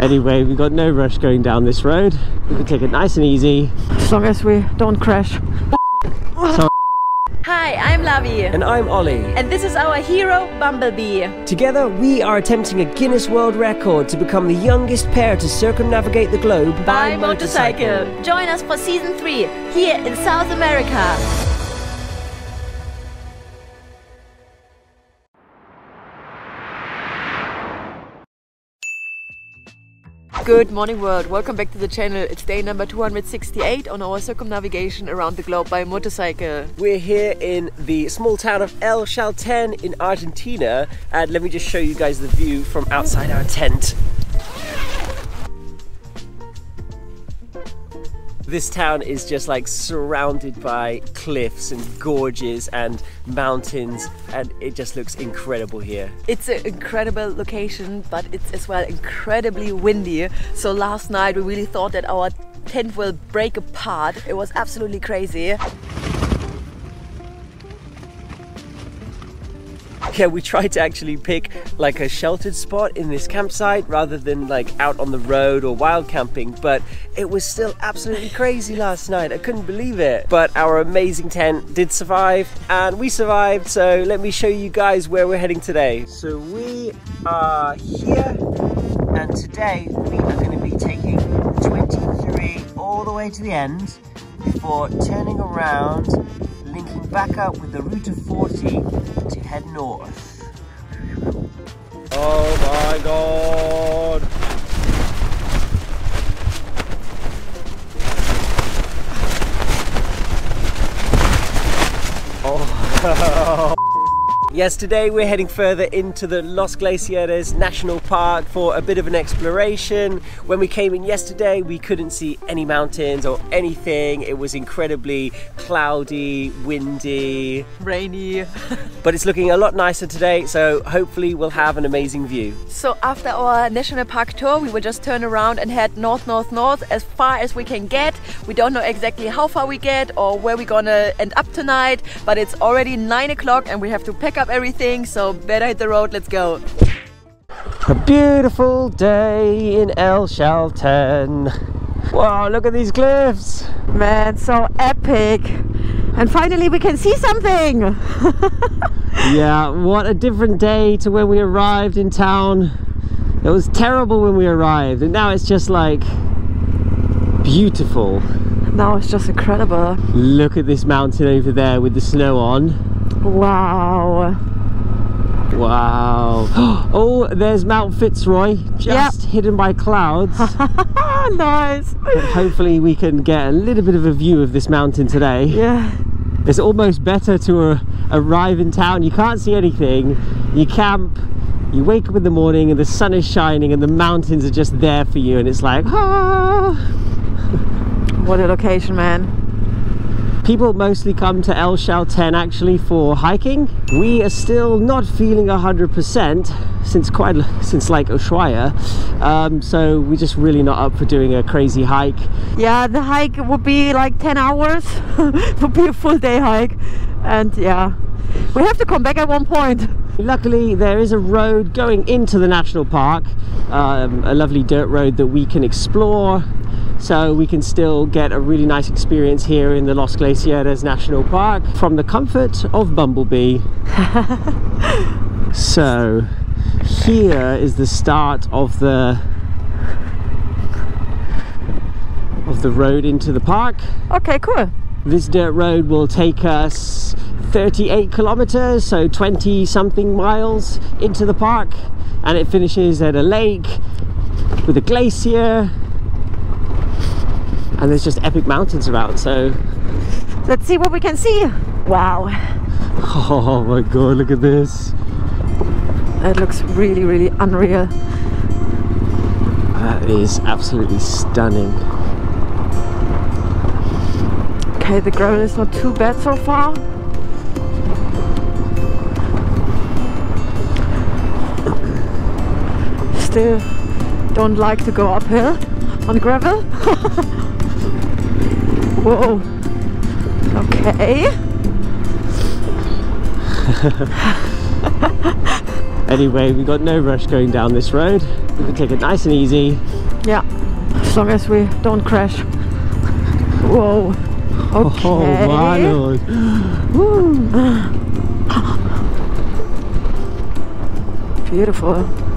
Anyway, we've got no rush going down this road. We can take it nice and easy. As long as we don't crash. So Hi, I'm Lavi. and I'm Ollie. And this is our hero, Bumblebee. Together, we are attempting a Guinness World Record to become the youngest pair to circumnavigate the globe By motorcycle. Join us for season 3 here in South America. Good morning world, welcome back to the channel. It's day number 268 on our circumnavigation around the globe by motorcycle. We're here in the small town of El Chalten in Argentina, and let me just show you guys the view from outside our tent. This town is just like surrounded by cliffs and gorges and mountains, and it just looks incredible here. It's an incredible location, but it's as well incredibly windy. So last night we really thought that our tent will break apart. It was absolutely crazy. Yeah, we tried to actually pick like a sheltered spot in this campsite rather than like out on the road or wild camping, but it was still absolutely crazy last night. I couldn't believe it. But our amazing tent did survive and we survived, so let me show you guys where we're heading today. So we are here and today we are going to be taking 23 all the way to the end before turning around back up with the route of 40 to head north. Oh my god! Oh. Yes, today we're heading further into the Los Glaciares National Park for a bit of an exploration. When we came in yesterday, we couldn't see any mountains or anything. It was incredibly cloudy, windy, Rainy. but it's looking a lot nicer today, so hopefully we'll have an amazing view. So after our national park tour, we will just turn around and head north, north, north as far as we can get. We don't know exactly how far we get or where we're gonna end up tonight, but it's already nine o'clock and we have to pack up everything. So better hit the road. Let's go. A beautiful day in El Chalten. Wow, look at these cliffs! Man, so epic. And finally we can see something. Yeah, what a different day to when we arrived in town. It was terrible when we arrived, and now it's just like beautiful. now it's just incredible. Look at this mountain over there with the snow on. Wow. Wow. Oh, there's Mount Fitzroy, just hidden by clouds. Nice. Hopefully, we can get a little bit of a view of this mountain today. Yeah. It's almost better to uh, arrive in town. You can't see anything. You camp. You wake up in the morning and the sun is shining and the mountains are just there for you, and it's like, ah. What a location, man. People mostly come to El Chalten actually for hiking. We are still not feeling 100% since quite since like Ushuaia, um, so we're just really not up for doing a crazy hike. Yeah, the hike would be like 10 hours. would be a full day hike. And yeah, we have to come back at one point. Luckily, there is a road going into the national park, um, a lovely dirt road that we can explore. So we can still get a really nice experience here in the Los Glaciares National Park from the comfort of Bumblebee. so here is the start of the of the road into the park. Okay, cool. This dirt road will take us 38 kilometers, so 20 something miles into the park, and it finishes at a lake with a glacier. And there's just epic mountains around, so Let's see what we can see. Wow. oh my god, look at this. That looks really, really unreal. That is absolutely stunning. Okay, the gravel is not too bad so far. Still don't like to go uphill on gravel. Whoa. Okay. Anyway, we got no rush going down this road. we can take it nice and easy. Yeah, as long as we don't crash. Whoa. Oh, okay. Oh my lord. Beautiful.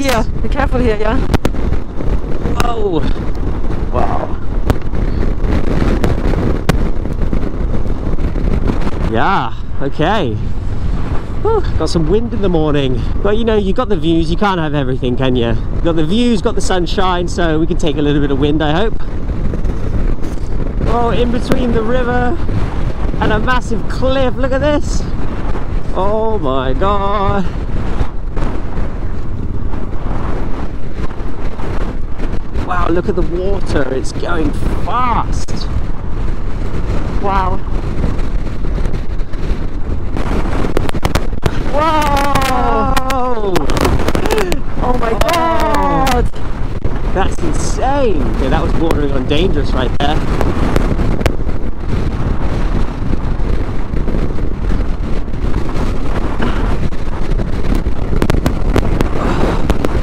Here. Be careful here, yeah. Whoa. Wow. Yeah. Okay. Whew, got some wind in the morning. But you know, you got the views. You can't have everything, can you? you Got the views, got the sunshine, so we can take a little bit of wind, I hope. Oh, in between the river and a massive cliff. Look at this. Oh my god. Wow, look at the water. It's going fast. Wow. Whoa! Oh, Oh my god! that's insane. Okay, that was bordering on dangerous right there.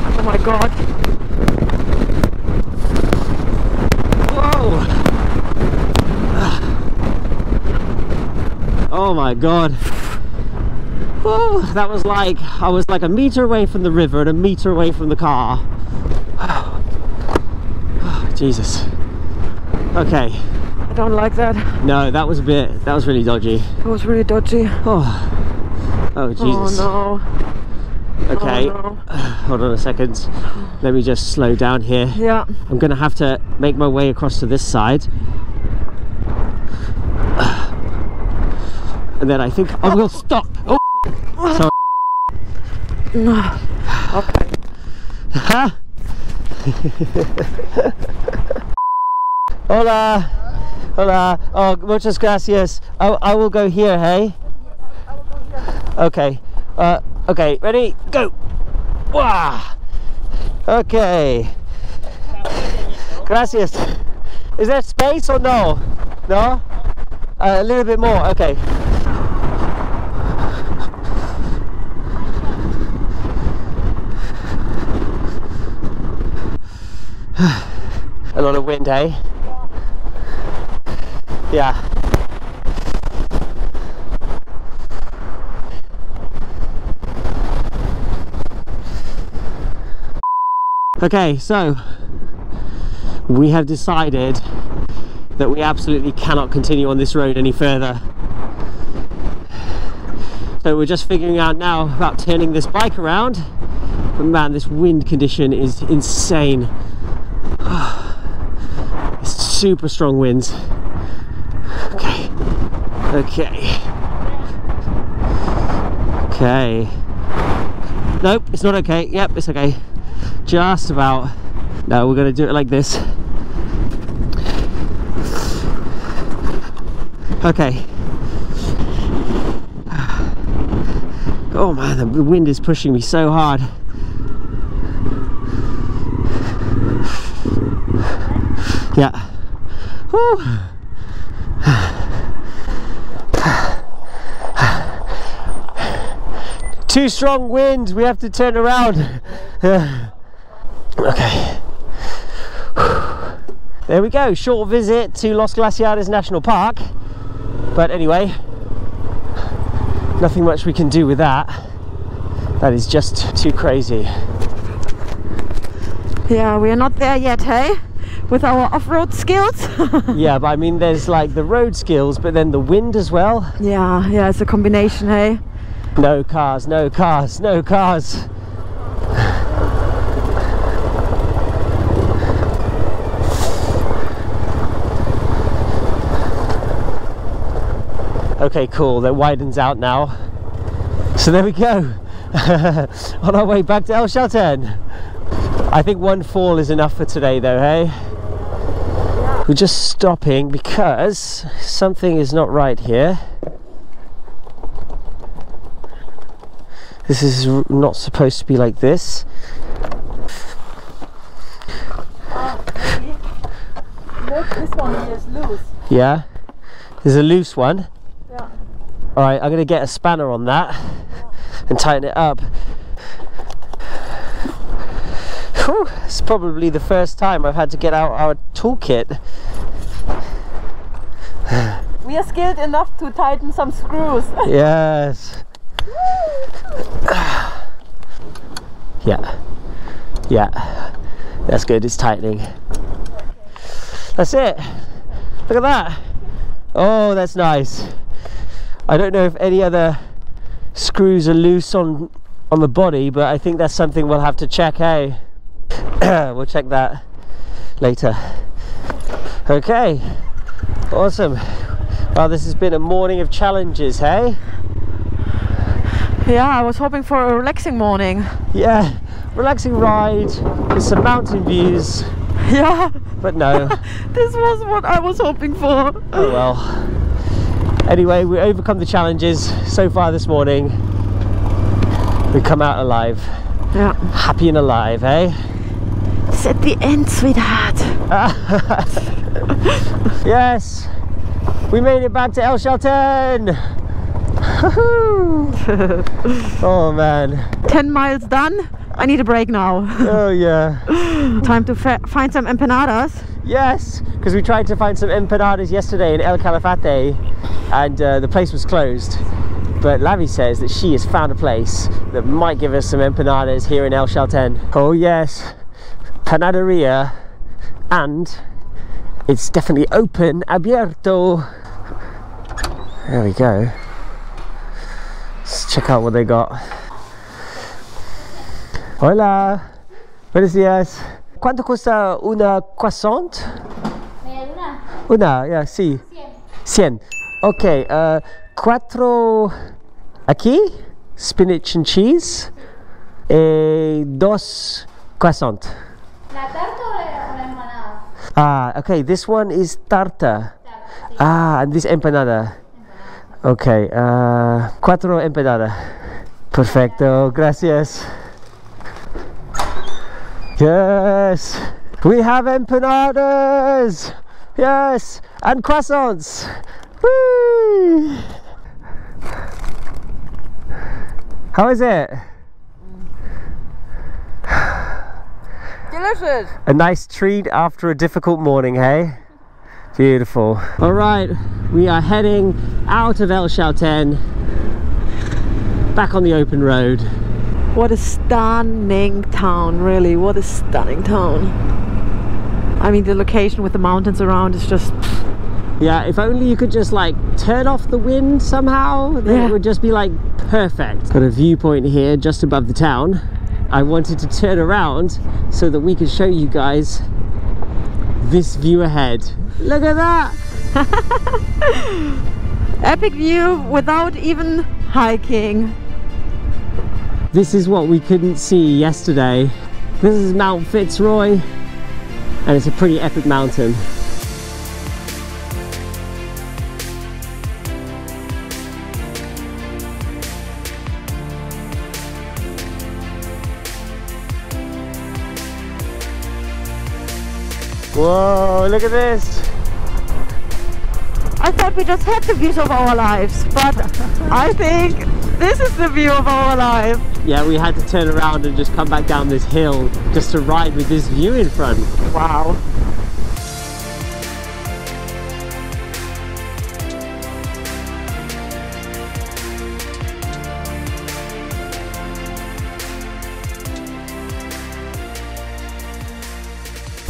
Oh my god! Whoa! Oh my god. Whoa, that was like, I was like a meter away from the river and a meter away from the car. Oh, Jesus. Okay. I don't like that. No, that was a bit, that was really dodgy. It was really dodgy. Oh, oh Jesus. Oh Okay, oh, no. Oh hold on a second. Let me just slow down here. Yeah. I'm gonna have to make my way across to this side. And then I think I will stop. Oh, sorry. Okay. Huh? Hola. Hola. Oh, muchas gracias. I, I will go here, hey? Okay. Uh, okay, ready? Go. Wow. Okay. Gracias. Is there space or no? No? Uh, a little bit more. Okay. A lot of wind, eh? Yeah. Okay, so we have decided that we absolutely cannot continue on this road any further. So we're just figuring out now about turning this bike around. But man, this wind condition is insane. Super strong winds. Okay. Okay. Okay. Nope, it's not okay. Yep, it's okay. Just about. No, we're gonna do it like this. Okay. Oh man, the wind is pushing me so hard. Yeah. Too strong wind, we have to turn around. okay. There we go, short visit to Los Glaciares National Park. But anyway, nothing much we can do with that. That is just too crazy. Yeah, we are not there yet, hey? with our off-road skills. yeah, but I mean, there's like the road skills, but then the wind as well. Yeah, yeah, it's a combination, hey? No cars, no cars, no cars. okay, cool, that widens out now. So there we go, on our way back to El Chalten. I think one fall is enough for today though, hey? We're just stopping because something is not right here. This is not supposed to be like this. Look, this one is loose. Yeah. There's a loose one. Yeah. All right, I'm gonna get a spanner on that and tighten it up. Whew, it's probably the first time I've had to get out our toolkit. We are skilled enough to tighten some screws. Yes. Yeah. Yeah. That's good. It's tightening. That's it. Look at that. Oh, that's nice. I don't know if any other screws are loose on on the body, but I think that's something we'll have to check. Hey, we'll check that later. Okay. Awesome. Well, this has been a morning of challenges. Hey. Yeah, I was hoping for a relaxing morning. Yeah, relaxing ride with some mountain views, Yeah, but no, this was what I was hoping for. oh well. Anyway, we overcome the challenges so far this morning. We come out alive, Yeah. happy and alive, eh? It's at the end, sweetheart. Yes, we made it back to El Chalten. oh man, 10 miles done. I need a break now. oh yeah. Time to find some empanadas. Yes, because we tried to find some empanadas yesterday in El Calafate and uh, the place was closed. But Lavi says that she has found a place that might give us some empanadas here in El Chalten. Oh yes, panaderia, and it's definitely open, abierto. There we go. Let's check out what they got. Hola, buenos días. ¿Cuánto cuesta una croissant? Una, Una, yeah, sí. 100. cien. Ok, uh, cuatro aquí, spinach and cheese. Eh, dos croissant. ¿La Ah, okay, this one is tarta. Ah, and this empanada. Okay, uh, cuatro empanada. Perfecto, gracias. Yes, we have empanadas. Yes, and croissants. Whee! How is it? Delicious. A nice treat after a difficult morning, hey? Beautiful. All right, we are heading out of El Chalten, back on the open road. What a stunning town, really. What a stunning town. I mean, the location with the mountains around is just. Yeah, if only you could just like turn off the wind somehow, then Yeah. it would just be like perfect. Got a viewpoint here just above the town. I wanted to turn around so that we could show you guys this view ahead. Look at that! Epic view without even hiking. This is what we couldn't see yesterday. This is Mount Fitzroy, and it's a pretty epic mountain. Whoa, look at this! I thought we just had the views of our lives, but I think this is the view of our life. Yeah, we had to turn around and just come back down this hill just to ride with this view in front. Wow.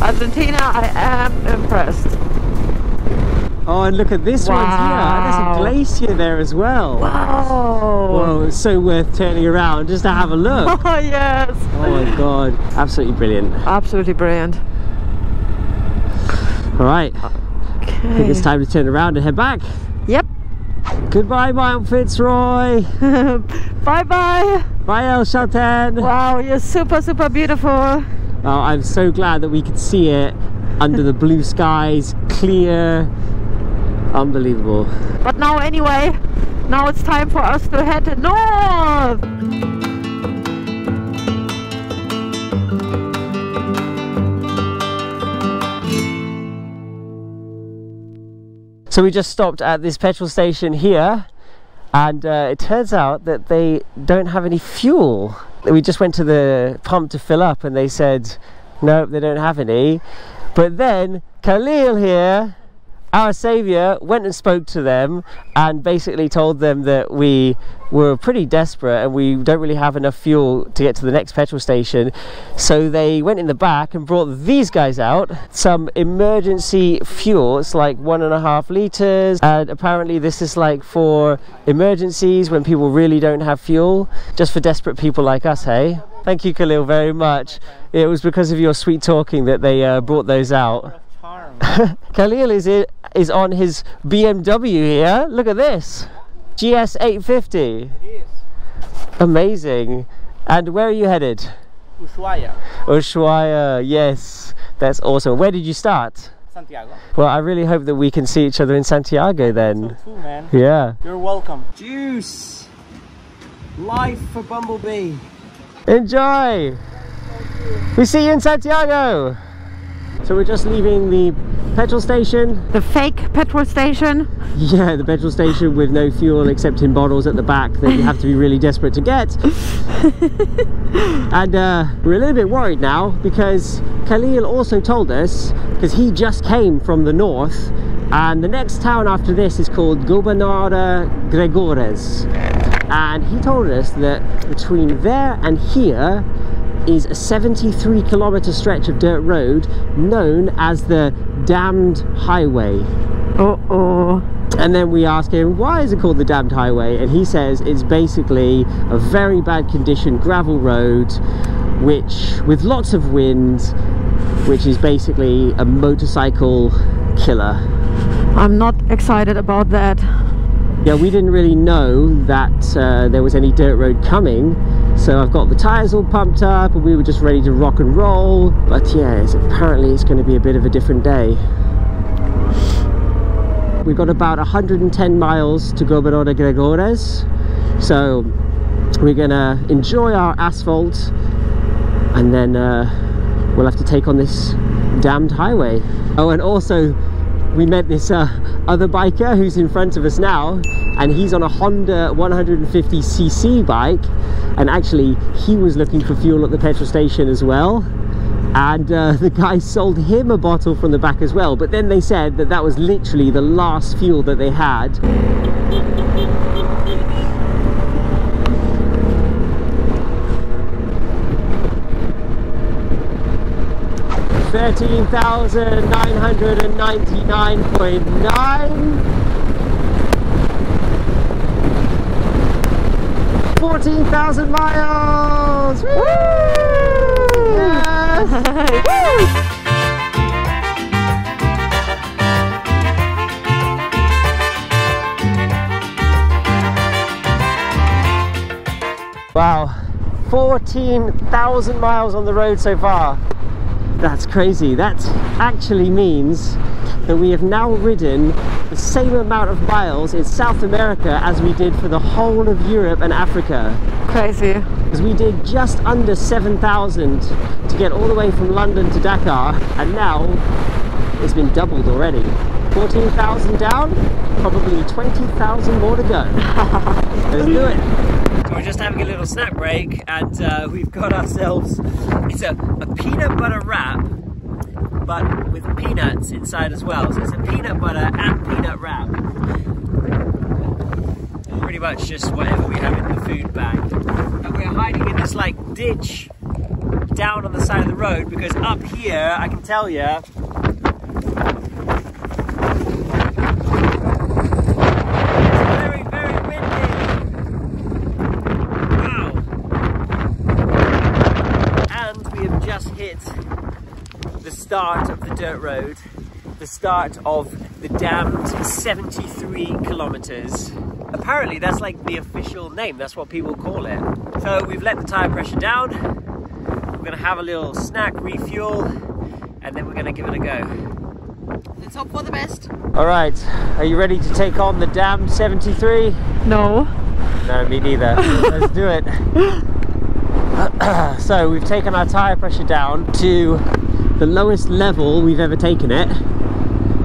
Argentina, I am impressed. Oh, and look at this one here. There's a glacier there as well. Wow. Whoa, it's so worth turning around just to have a look. Oh, yes. Oh my god, absolutely brilliant. Absolutely brilliant. All right, I think it's time to turn around and head back. Yep. Goodbye, Mount Fitzroy. bye bye. Bye, El Chalten. Wow, you're super, super beautiful. I'm so glad that we could see it under the blue skies, clear. Unbelievable. But now, anyway, now it's time for us to head north. So we just stopped at this petrol station here and uh, it turns out that they don't have any fuel. We just went to the pump to fill up and they said, no, they don't have any. But then Khalil here, our saviour, went and spoke to them and basically told them that we were pretty desperate and we don't really have enough fuel to get to the next petrol station. So they went in the back and brought these guys out, some emergency fuel. It's like one and a half litres and apparently this is like for emergencies when people really don't have fuel, just for desperate people like us, hey? Thank you, Khalil, very much. It was because of your sweet talking that they uh, brought those out. Khalil is, it, is on his BMW here. Look at this. GS 850. Amazing. And where are you headed? Ushuaia, Ushuaia. Yes, that's awesome. Where did you start? Santiago. Well, I really hope that we can see each other in Santiago then. Too, man. Yeah. You're welcome. Juice. Life for Bumblebee. Enjoy. We see you in Santiago. So we're just leaving the petrol station. The fake petrol station. Yeah, the petrol station with no fuel except in bottles at the back that you have to be really desperate to get. and uh, we're a little bit worried now because Khalil also told us, because he just came from the north, and the next town after this is called Gobernador Gregores. And he told us that between there and here is a 73 kilometer stretch of dirt road known as the Damned Highway. Uh oh. And then we ask him, why is it called the Damned Highway? And he says it's basically a very bad condition gravel road, which, with lots of wind, which is basically a motorcycle killer. I'm not excited about that. Yeah, we didn't really know that uh, there was any dirt road coming, so I've got the tyres all pumped up and we were just ready to rock and roll. But yeah, it's, apparently it's going to be a bit of a different day. We've got about 110 miles to Gobernador Gregores, so we're going to enjoy our asphalt and then uh, we'll have to take on this damned highway. Oh, and also we met this uh, other biker who's in front of us now and he's on a Honda 150cc bike and actually he was looking for fuel at the petrol station as well and uh, the guy sold him a bottle from the back as well but then they said that that was literally the last fuel that they had Thirteen thousand nine hundred and ninety-nine point nine. 14,000 miles! Woo! Yes! Wow, 14,000 miles on the road so far. That's crazy. That actually means that we have now ridden the same amount of miles in South America as we did for the whole of Europe and Africa. Crazy. Because we did just under 7,000 to get all the way from London to Dakar, and now it's been doubled already. 14,000 down, probably 20,000 more to go. Let's do it. We're just having a little snack break, and uh, we've got ourselves, it's a, a peanut butter wrap, but with peanuts inside as well. So it's a peanut butter and peanut wrap. Pretty much just whatever we have in the food bag. And we're hiding in this like ditch down on the side of the road because up here, I can tell you, very, very windy. Wow. And we have just hit the start of the dirt road, the start of the damned 73 kilometers. apparently that's like the official name. That's what people call it. So we've let the tire pressure down. We're gonna have a little snack, refuel, and then we're gonna give it a go. Let's hope for the best. All right, are you ready to take on the damned 73? No. No, me neither. Let's do it. so we've taken our tire pressure down to the lowest level we've ever taken it.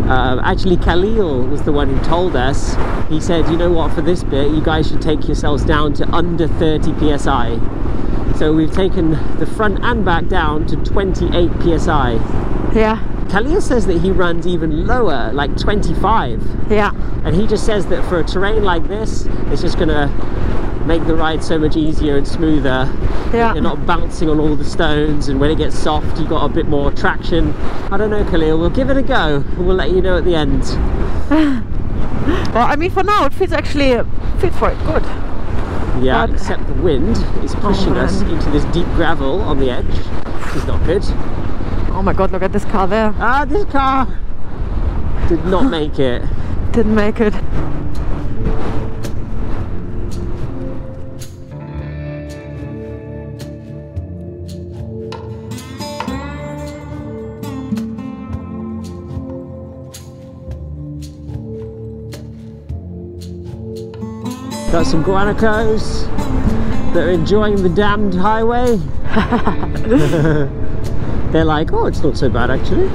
Um, actually, Khalil was the one who told us. He said, you know what, for this bit, you guys should take yourselves down to under 30 psi. So we've taken the front and back down to 28 psi. Yeah. Khalil says that he runs even lower, like 25. Yeah. And he just says that for a terrain like this, it's just gonna make the ride so much easier and smoother. Yeah. You're not bouncing on all the stones, and when it gets soft, you've got a bit more traction. I don't know, Khalil, we'll give it a go, we'll let you know at the end. Well, I mean, for now it feels actually fit for it. Good. Yeah, But- except the wind is pushing oh, us into this deep gravel on the edge, which is not good. Oh my god, look at this car there. Ah, this car did not make it. Didn't make it. Got some guanacos that are enjoying the damned highway. They're like, oh, it's not so bad actually.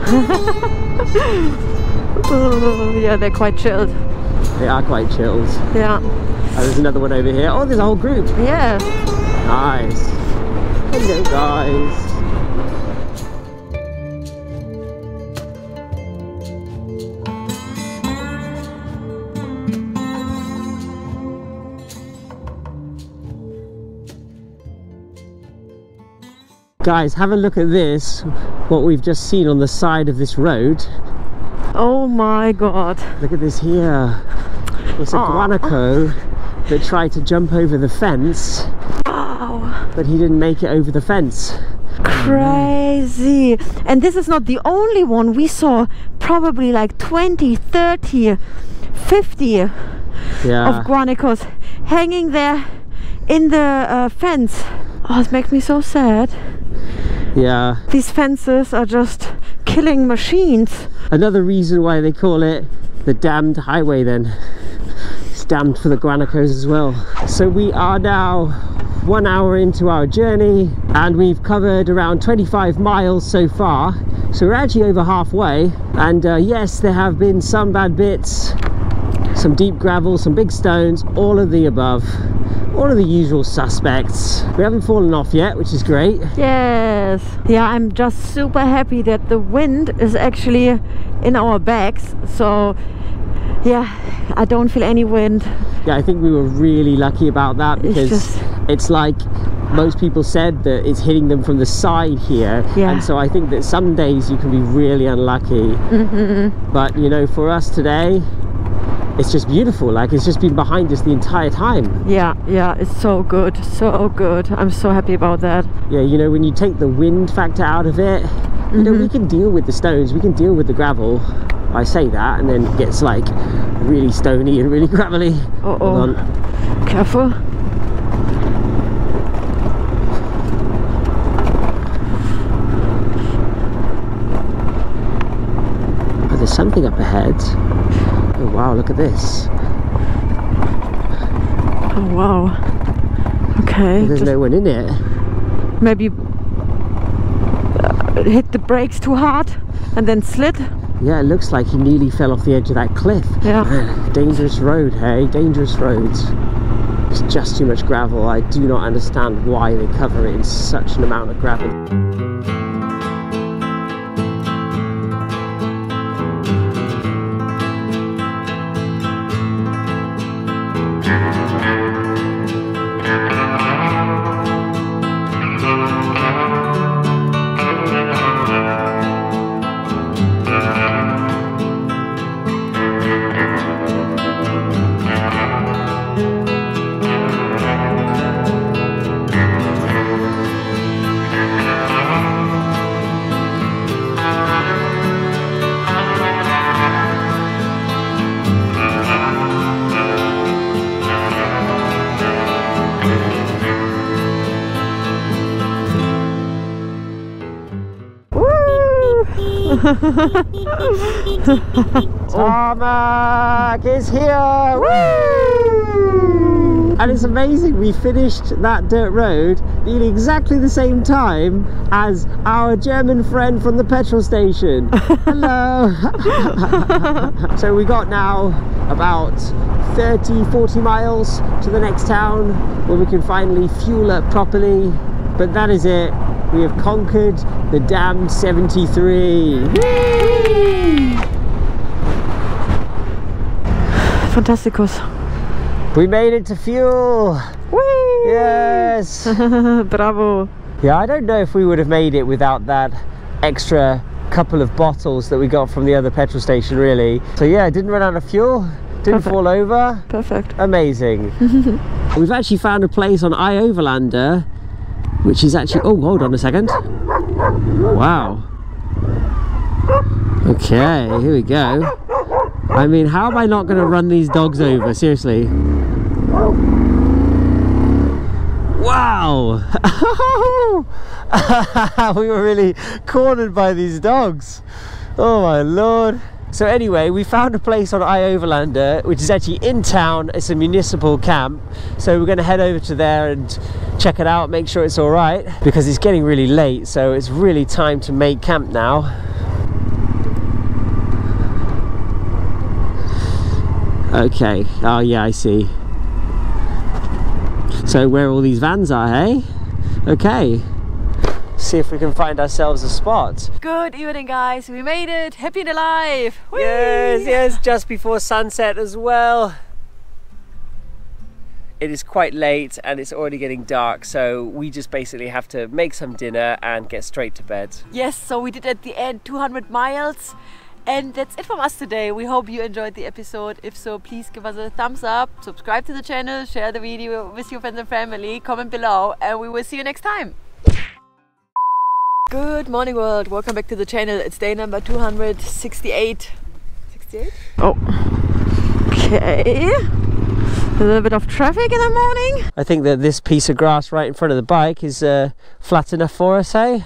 Oh, yeah, they're quite chilled. They are quite chilled. Yeah. Oh, there's another one over here. Oh, there's a whole group. Yeah. Nice. Hello, guys. Guys, have a look at this, what we've just seen on the side of this road. Oh my god. Look at this here. It's a guanaco that tried to jump over the fence, Wow. but he didn't make it over the fence. Crazy. And this is not the only one. We saw probably like 20, 30, 50 Yeah. of guanacos hanging there in the uh, fence. Oh, it makes me so sad. Yeah. These fences are just killing machines. Another reason why they call it the damned highway then. It's damned for the guanacos as well. So we are now one hour into our journey and we've covered around 25 miles so far. So we're actually over halfway and uh, yes there have been some bad bits, some deep gravel, some big stones, all of the above. All of the usual suspects. We haven't fallen off yet, which is great. Yes. Yeah, I'm just super happy that the wind is actually in our backs. So, yeah, I don't feel any wind. Yeah, I think we were really lucky about that It's because just- it's like most people said that it's hitting them from the side here. Yeah. And so I think that some days you can be really unlucky. Mm-hmm. But you know, for us today, it's just beautiful. Like it's just been behind us the entire time. Yeah, yeah, it's so good, so good. I'm so happy about that. Yeah, you know, when you take the wind factor out of it, you know, Mm-hmm. we can deal with the stones, we can deal with the gravel. I say that, and then it gets like really stony and really gravelly. Uh Hold oh. on. Careful. Oh, there's something up ahead. Wow, look at this. Oh wow. Okay. There's just no one in it. maybe uh, hit the brakes too hard and then slid. Yeah, it looks like he nearly fell off the edge of that cliff. Yeah. Man, dangerous road, hey? Dangerous roads. It's just too much gravel. I do not understand why they cover it in such an amount of gravel. Oh. Tarmac is here! Woo! And it's amazing, we finished that dirt road nearly exactly the same time as our German friend from the petrol station. Hello! so we got now about 30, 40 miles to the next town where we can finally fuel up properly. But that is it. We have conquered the damned 73. Fantasticus. We made it to fuel. Whee! Yes. Bravo. Yeah, I don't know if we would have made it without that extra couple of bottles that we got from the other petrol station, really. So yeah, didn't run out of fuel, didn't Perfect. fall over. Perfect. Amazing. We've actually found a place on iOverlander, which is actually, oh, hold on a second. Wow. Okay, here we go. I mean, how am I not going to run these dogs over? Seriously. Wow! we were really cornered by these dogs. Oh my lord. So anyway, we found a place on iOverlander, which is actually in town. It's a municipal camp. So we're going to head over to there and check it out, make sure it's all right, because it's getting really late. So it's really time to make camp now. Okay. Oh yeah, I see. So where all these vans are, hey? Okay. See if we can find ourselves a spot. Good evening, guys. We made it. Happy and alive. Whee! Yes, yes, just before sunset as well. It is quite late and it's already getting dark, so we just basically have to make some dinner and get straight to bed. Yes, so we did at the end 200 miles. And that's it from us today. We hope you enjoyed the episode. If so, please give us a thumbs up, subscribe to the channel, share the video with your friends and family, comment below, and we will see you next time. Good morning, world. Welcome back to the channel. It's day number 268. 68? Oh, Okay. A little bit of traffic in the morning. I think that this piece of grass right in front of the bike is uh, flat enough for us, eh?